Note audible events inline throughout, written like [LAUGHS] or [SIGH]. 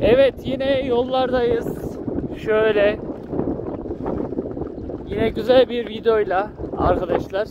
Evet yine yollardayız. Şöyle yine güzel bir videoyla arkadaşlar.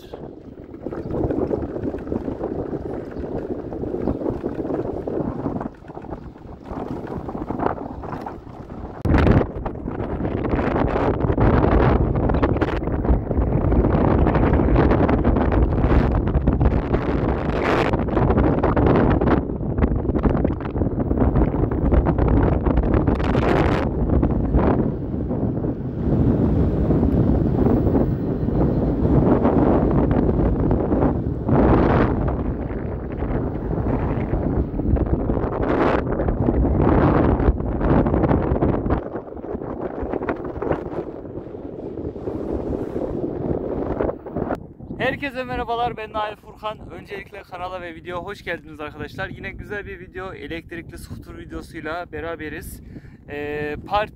Herkese merhabalar ben Nail Furkan. Öncelikle kanala ve videoya hoş geldiniz arkadaşlar. Yine güzel bir video elektrikli scooter videosuyla beraberiz. Ee, part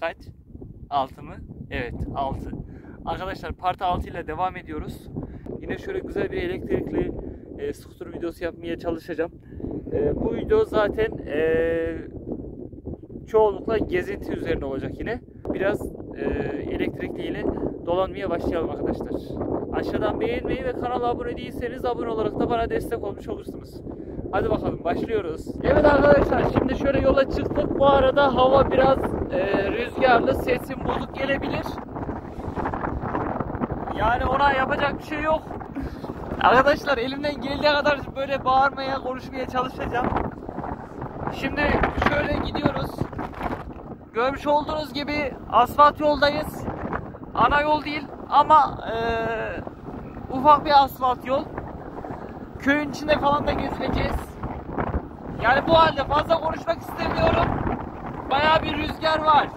kaç? 6 mı? Evet 6. Arkadaşlar part 6 ile devam ediyoruz. Yine şöyle güzel bir elektrikli e, scooter videosu yapmaya çalışacağım. E, bu video zaten e, çoğunlukla gezinti üzerine olacak yine. Biraz e, elektrikliyle dolanmaya başlayalım arkadaşlar. Aşağıdan beğenmeyi ve kanala abone değilseniz abone olarak da bana destek olmuş olursunuz. Hadi bakalım başlıyoruz. Evet arkadaşlar şimdi şöyle yola çıktık. Bu arada hava biraz e, rüzgarlı, sesim bozuk gelebilir. Yani ona yapacak bir şey yok. [LAUGHS] Arkadaşlar elimden geldiği kadar böyle bağırmaya, konuşmaya çalışacağım. Şimdi şöyle gidiyoruz. Görmüş olduğunuz gibi asfalt yoldayız. Ana yol değil ama e, ufak bir asfalt yol. Köyün içinde falan da gezeceğiz. Yani bu halde fazla konuşmak istemiyorum. Bayağı bir rüzgar var.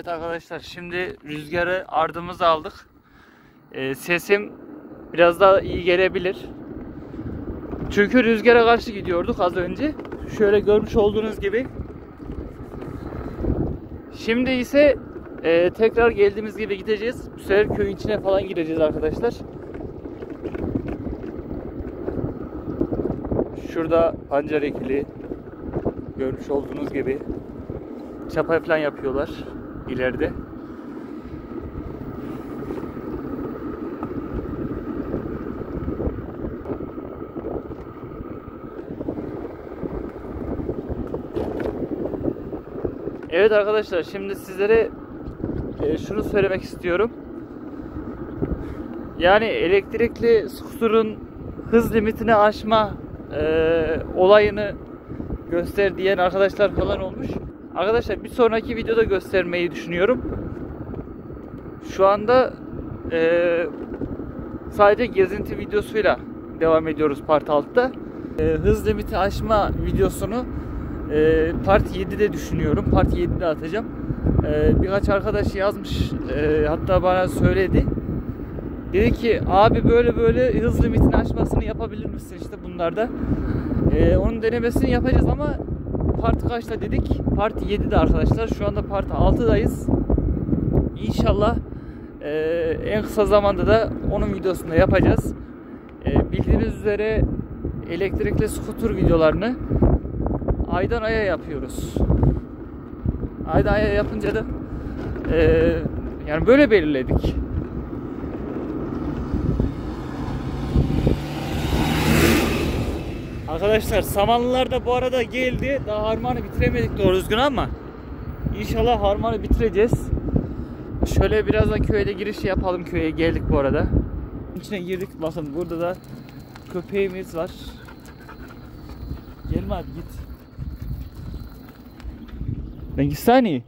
Evet arkadaşlar şimdi rüzgarı ardımıza aldık. Ee, sesim biraz daha iyi gelebilir. Çünkü rüzgara karşı gidiyorduk az önce. Şöyle görmüş olduğunuz gibi. Şimdi ise e, tekrar geldiğimiz gibi gideceğiz. Bu sefer köyün içine falan gireceğiz arkadaşlar. Şurada pancar ekili görmüş olduğunuz gibi çapa falan yapıyorlar ileride. Evet arkadaşlar şimdi sizlere e, şunu söylemek istiyorum. Yani elektrikli scooter'ın hız limitini aşma e, olayını göster diyen arkadaşlar falan olmuş. Arkadaşlar bir sonraki videoda göstermeyi düşünüyorum. Şu anda e, sadece gezinti videosuyla devam ediyoruz part 6'da. E, hız limiti aşma videosunu e, part 7'de düşünüyorum. Part 7'de atacağım. E, birkaç arkadaş yazmış e, hatta bana söyledi. Dedi ki abi böyle böyle hız limitini aşmasını yapabilir misin işte bunlarda. E, onun denemesini yapacağız ama part kaçta dedik? Part 7'de arkadaşlar. Şu anda part 6'dayız. İnşallah e, en kısa zamanda da onun videosunu da yapacağız. E, bildiğiniz üzere elektrikli scooter videolarını aydan aya yapıyoruz. Aydan aya yapınca da e, yani böyle belirledik. Arkadaşlar samanlılar da bu arada geldi. Daha harmanı bitiremedik doğru düzgün ama inşallah harmanı bitireceğiz. Şöyle biraz da köyde giriş yapalım. Köye geldik bu arada. İçine girdik. Bakın burada da köpeğimiz var. Gelme hadi git. Ben gitsene.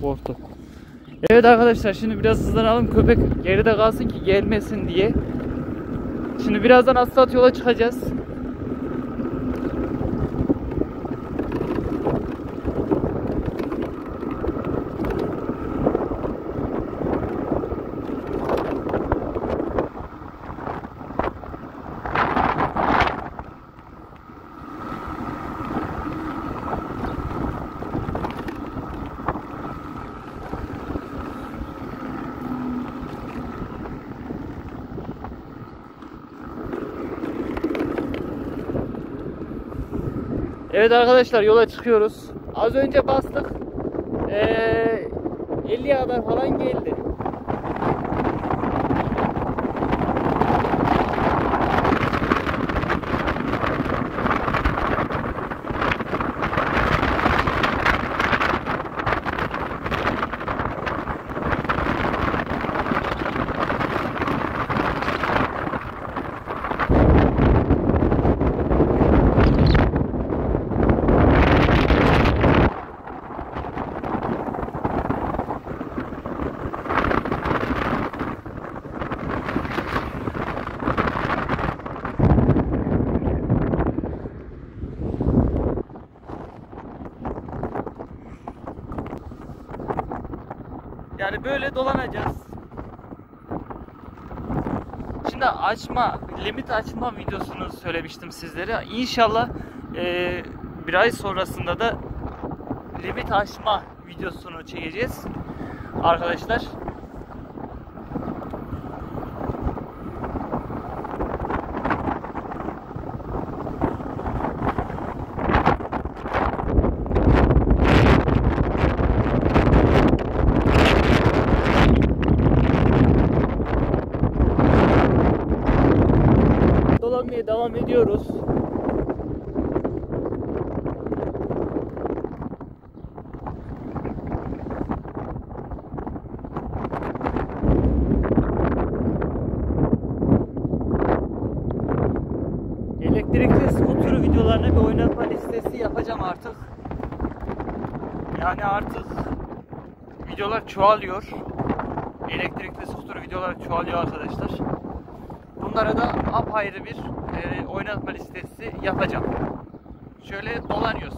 Korktu. Evet arkadaşlar şimdi biraz hızlanalım köpek geride kalsın ki gelmesin diye. Şimdi birazdan asfalt yola çıkacağız. Evet arkadaşlar yola çıkıyoruz. Az önce bastık. Ee, 50'ye kadar falan geldi. Yani böyle dolanacağız. Şimdi açma, limit açma videosunu söylemiştim sizlere. İnşallah eee, bir ay sonrasında da limit aşma videosunu çekeceğiz. Arkadaşlar. Dolanmaya devam ediyoruz. Elektrikli skuter videolarına bir oynatma listesi yapacağım artık. Yani artık videolar çoğalıyor. Elektrikli skuter videolar çoğalıyor arkadaşlar. Bunlara da apayrı bir e, oynatma listesi yapacağım. Şöyle dolanıyoruz.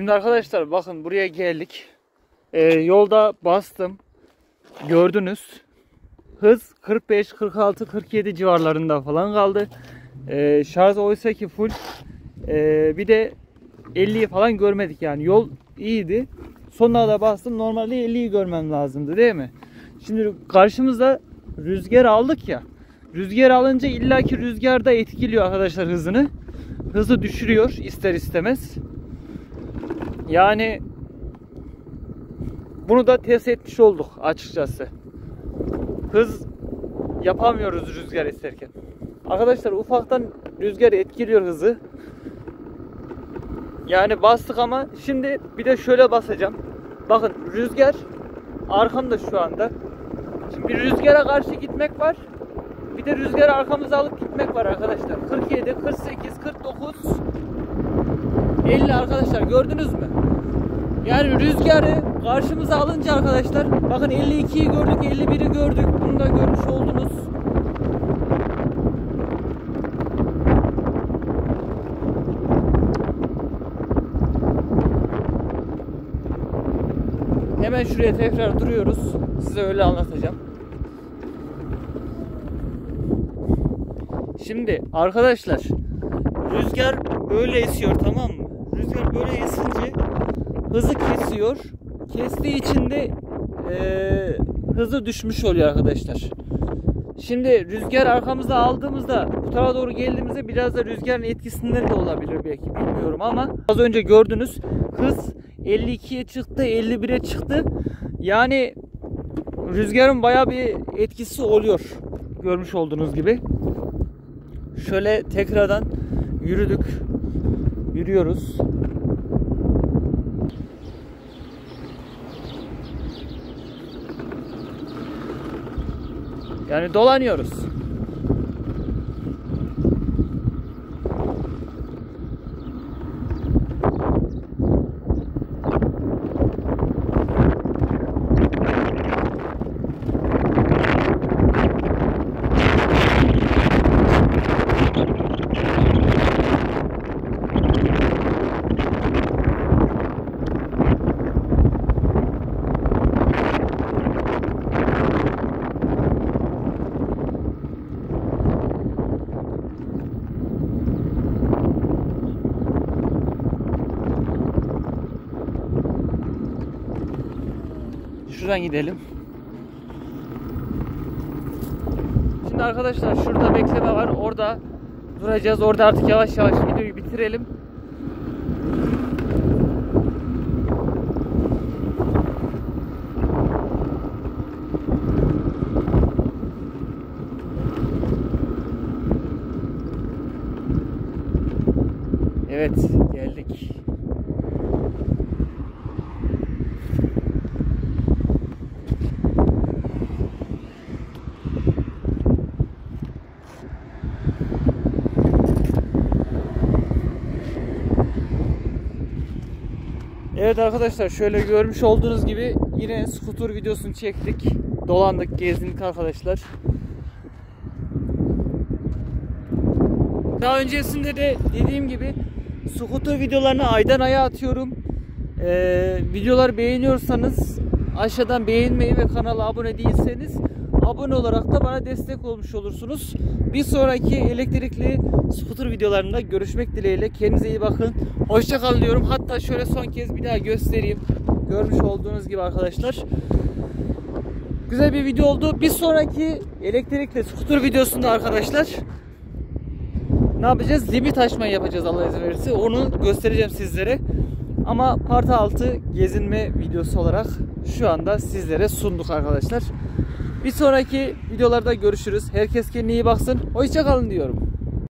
Şimdi arkadaşlar bakın buraya geldik. Ee, yolda bastım. Gördünüz. Hız 45, 46, 47 civarlarında falan kaldı. Ee, şarj oysa ki full. Ee, bir de 50'yi falan görmedik yani. Yol iyiydi. Sonuna da bastım. Normalde 50'yi görmem lazımdı değil mi? Şimdi karşımızda rüzgar aldık ya. Rüzgar alınca illaki rüzgar da etkiliyor arkadaşlar hızını. Hızı düşürüyor ister istemez. Yani Bunu da test etmiş olduk açıkçası. Hız yapamıyoruz rüzgar eserken. Arkadaşlar ufaktan rüzgar etkiliyor hızı. Yani bastık ama şimdi bir de şöyle basacağım. Bakın rüzgar arkamda şu anda. Şimdi bir rüzgara karşı gitmek var. Bir de rüzgarı arkamıza alıp gitmek var arkadaşlar. 47, 48, 49, 50 arkadaşlar gördünüz mü? Yani rüzgarı karşımıza alınca arkadaşlar bakın 52'yi gördük 51'i gördük bunu da görmüş oldunuz. Hemen şuraya tekrar duruyoruz. Size öyle anlatacağım. Şimdi arkadaşlar rüzgar böyle esiyor tamam mı? Rüzgar böyle esince hızı kesiyor. Kestiği için de e, hızı düşmüş oluyor arkadaşlar. Şimdi rüzgar arkamıza aldığımızda bu tarafa doğru geldiğimizde biraz da rüzgarın etkisinden de olabilir belki bilmiyorum ama az önce gördünüz hız 52'ye çıktı 51'e çıktı. Yani rüzgarın baya bir etkisi oluyor görmüş olduğunuz gibi. Şöyle tekrardan yürüdük. Yürüyoruz. Yani dolanıyoruz. Şuradan gidelim. Şimdi arkadaşlar şurada bekleme var. Orada duracağız. Orada artık yavaş yavaş videoyu bitirelim. Evet geldik. Evet arkadaşlar şöyle görmüş olduğunuz gibi yine skuter videosunu çektik. Dolandık, gezdik arkadaşlar. Daha öncesinde de dediğim gibi skuter videolarını aydan aya atıyorum. Ee, videolar beğeniyorsanız aşağıdan beğenmeyi ve kanala abone değilseniz abone olarak da bana destek olmuş olursunuz. Bir sonraki elektrikli skuter videolarında görüşmek dileğiyle. Kendinize iyi bakın. Hoşçakalın diyorum. Hatta şöyle son kez bir daha göstereyim. Görmüş olduğunuz gibi arkadaşlar. Güzel bir video oldu. Bir sonraki elektrikli skuter videosunda arkadaşlar ne yapacağız? Limit aşmayı yapacağız Allah izin verirse. Onu göstereceğim sizlere. Ama part 6 gezinme videosu olarak şu anda sizlere sunduk arkadaşlar. Bir sonraki videolarda görüşürüz. Herkes kendine iyi baksın. Hoşçakalın diyorum.